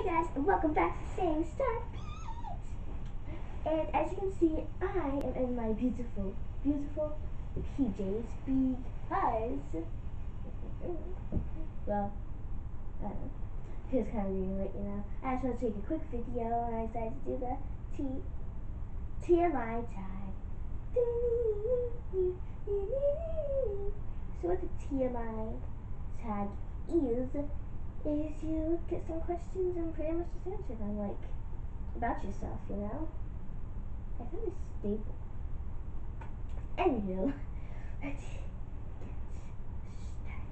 Hey guys, and welcome back to Same Star Beats! And as you can see, I am in my beautiful, beautiful PJs because, well, I don't know, it's kind of weird, you know. I just want to take a quick video and I decided to do the T, TMI tag. So what the TMI tag is, is you get some questions and pretty much just answer them, like, about yourself, you know? I found this stable. Anywho, let's get started.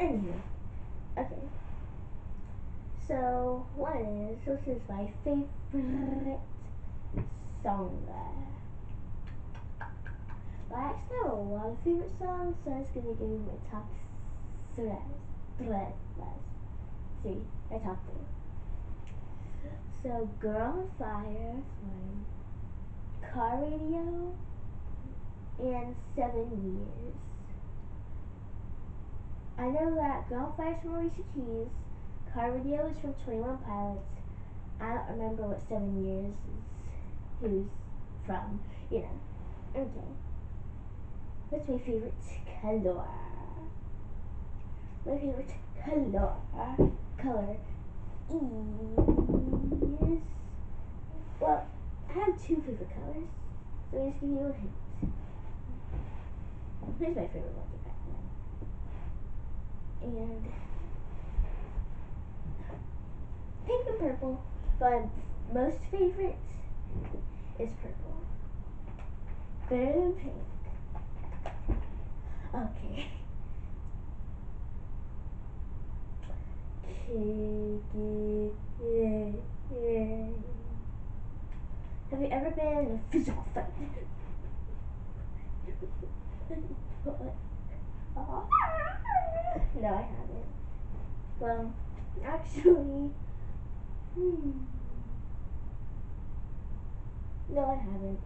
Anywho, okay. So, one is, this is my favorite song. I actually have a lot of favorite songs, so I'm just gonna give you my top three. See, my top three. So, Girl on Fire, car radio, and Seven Years. I know that Girl on Fire is from Alicia Keys, car radio is from 21 Pilots. I don't remember what Seven Years is, who's from, you know. Okay. What's my favorite color? My favorite color color is well, I have two favorite colors, so I'll just give you a hint. Here's my favorite one and pink and purple, but most favorite is purple. Better than pink. Okay. Have you ever been in a physical fight? no, I haven't. Well, actually, hmm. No, I haven't.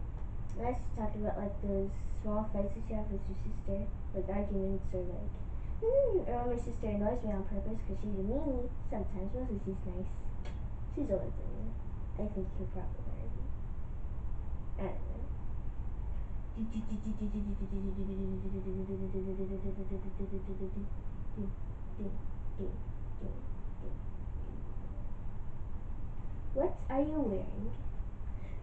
I just talked about like those small fights that you have with your sister, like arguments or like, mm, or my sister annoys me on purpose because she's a meanie sometimes, mostly she's nice. She's always a meanie. I think you're probably. I don't know. What are you wearing?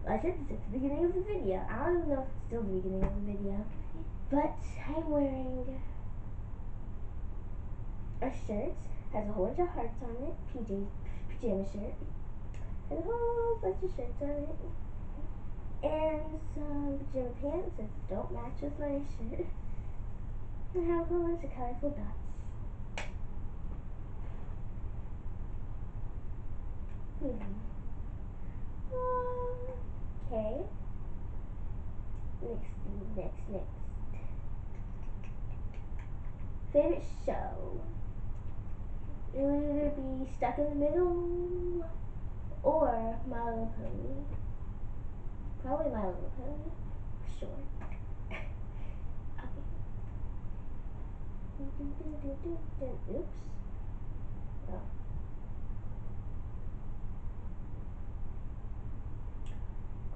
I said this at the beginning of the video. I don't even know if it's still the beginning of the video. But I'm wearing a shirt. Has a whole bunch of hearts on it. PJ pajama shirt. And a whole bunch of shirts on it. And some pajama pants that don't match with my shirt. And I have a whole bunch of colorful dots. Hmm. Okay. Next, next, next. Favorite show? It will either be Stuck in the Middle or My Little Pony. Probably My Little Pony, for sure. okay. Oops. Oh.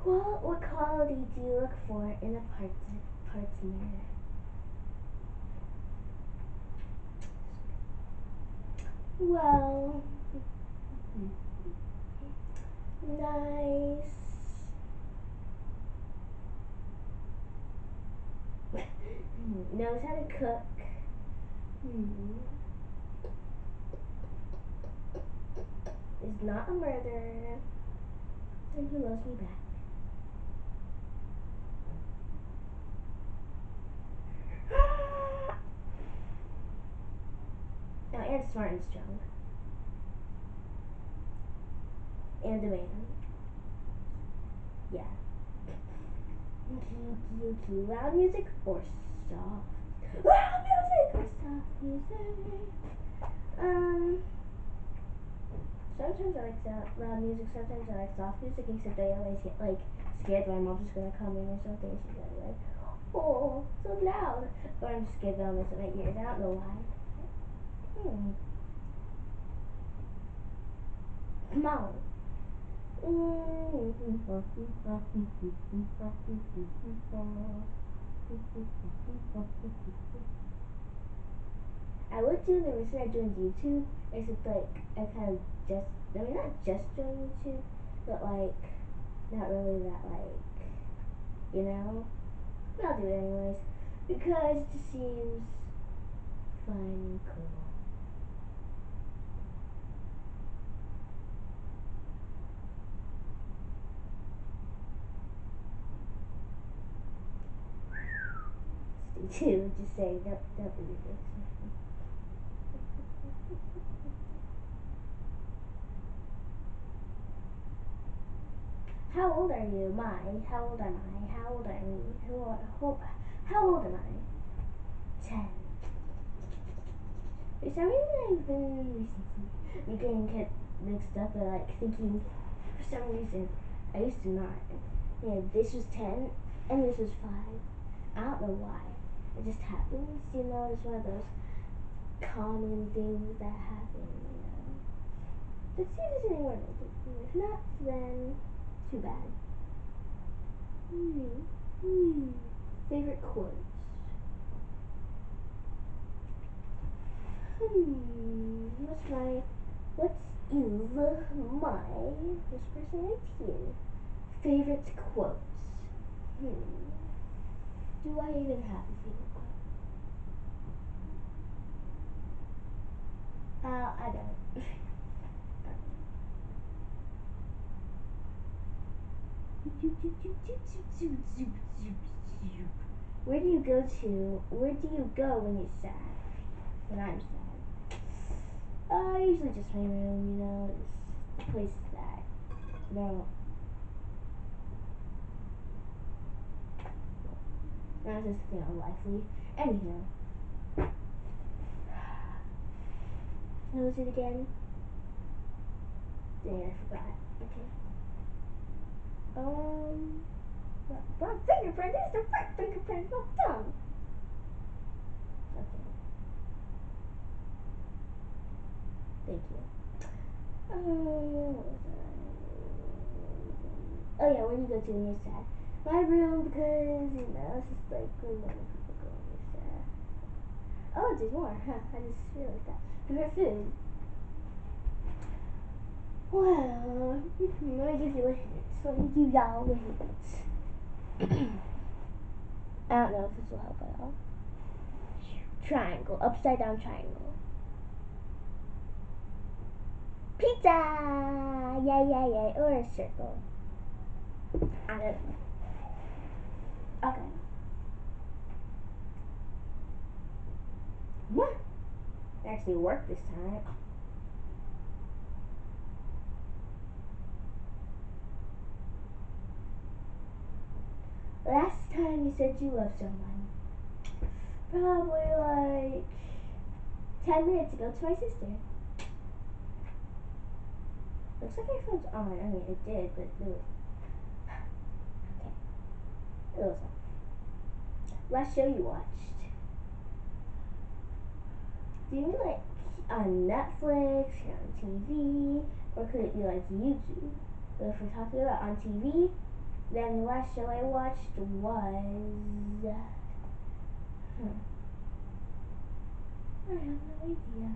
Well, what quality do you look for in a parts mirror? Well, nice. Knows how to cook. Is not a murderer. And who loves me back. and smart and strong. And a man. Yeah. Loud music or soft? Loud music or soft music? Um. Sometimes I like loud music, sometimes I like soft music, except I always get like scared my mom's just gonna come in or something. She's gonna be like, oh, so loud. But I'm scared that I'll mess up my ears. I don't know why. I would do the reason I joined YouTube is it like I kind of just I mean not just joined YouTube, but like not really that like you know. But I'll do it anyways because it just seems fun and cool. Stay tuned. Just say don't don't believe this. How old are you? My, how old am I? How old are we? Who are, who, how old am I? Ten. For some reason I've been recently getting kept mixed up by like thinking for some reason I used to not. Yeah, this was ten and this was five. I don't know why. It just happens, you know, it's one of those common things that happen, you know. Let's see if there's any more If not, then too bad. Hmm. Hmm. Favorite quotes. Hmm. What's my what is my this person here? Favorite quotes. Hmm. Do I even have a favorite quote? Uh, I don't. Where do you go to? Where do you go when you're sad? When I'm sad? Uh, usually just my room, you know, just a place that, no. Not just, you know, lively. Anyhow. Nose it again. Dang, I forgot. Okay. Um, brown fingerprint is the front fingerprint of thumb. Okay. Thank you. Um, oh yeah, where do you go to the you're sad? My room because, you know, it's just like where normal people go when they're. Oh, there's more. Huh, I just realized that. Favorite food? Well, let me give you a hint. Let me give y'all a hint. I don't know if this will help at all. Triangle, upside down triangle. Pizza! Yay, yay, yay. Or a circle. I don't know. Okay. What? Actually worked this time. Last time you said you loved someone? Probably like 10 minutes ago to my sister. Looks like your phone's on. I mean, it did, but it. It was. Last show you watched? Do you like on Netflix, or on TV, or could it be like YouTube? But if we're talking about on TV, then the last show I watched was. Hmm. I have no idea.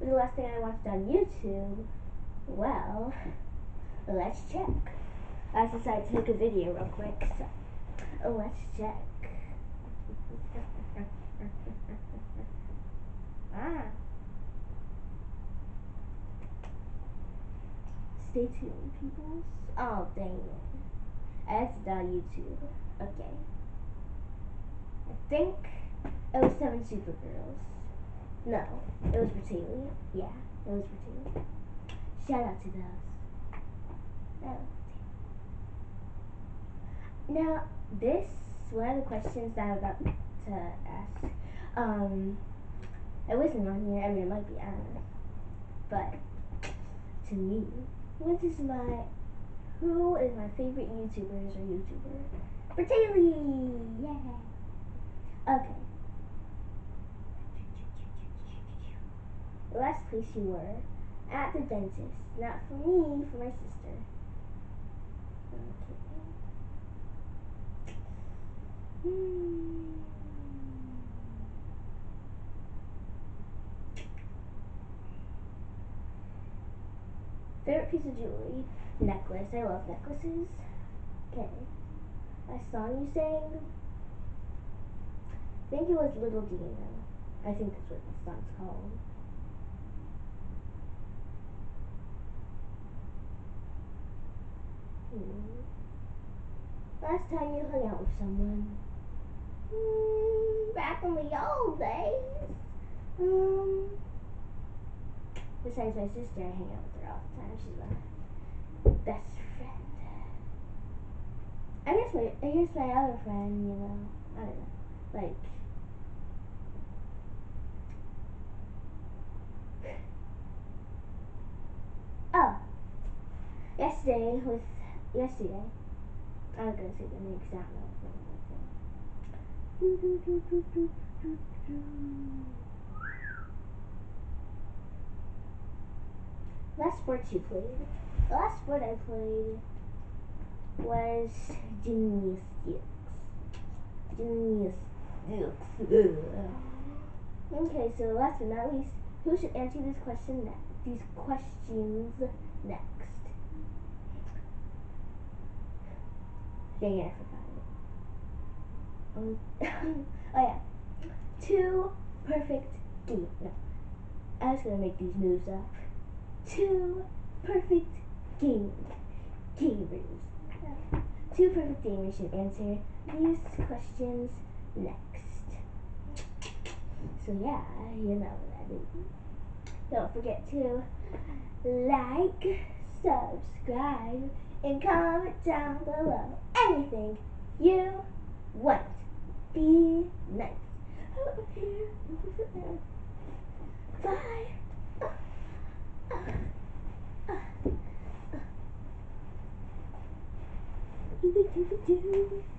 The last thing I watched on YouTube, well, let's check. I decided to make a video real quick, so let's check. ah. Stay tuned, people. Oh, dang it. That's on YouTube. Okay. I think it was Seven Supergirls. No, it was Bratayley. Yeah, it was Bratayley. Shout out to those. Oh. Now, this, one of the questions that I'm about to ask, um, it wasn't on here. I mean, it might be, I don't know. But, to me, what is my who is my favorite YouTubers or YouTuber? Bratayley! Yeah. Okay. the last place you were at the dentist. Not for me, for my sister. Okay. Hmm. Favorite piece of jewelry? Necklace. I love necklaces. Okay. A song you sang? I think it was Little Dino. I think that's what the song's called. Hmm. Last time you hung out with someone? Hmm, back in the old days. Um, besides my sister, I hang out with her all the time. She's my best friend. I guess my I guess my other friend, you know, I don't know, like. Oh, yesterday with yesterday. I was gonna say the name because Last sports you played? The last sport I played was gymnastics. Gymnastics. okay, so last but not least, who should answer this question? These questions next. Dang it, I forgot it. Um, oh yeah. Two perfect games. No. I was gonna make these moves up. Two perfect game gamers. Two perfect gamers should answer these questions next. So yeah, you know what I mean. Don't forget to like, subscribe, and comment down below anything you want. Be nice. Bye. Do do do do.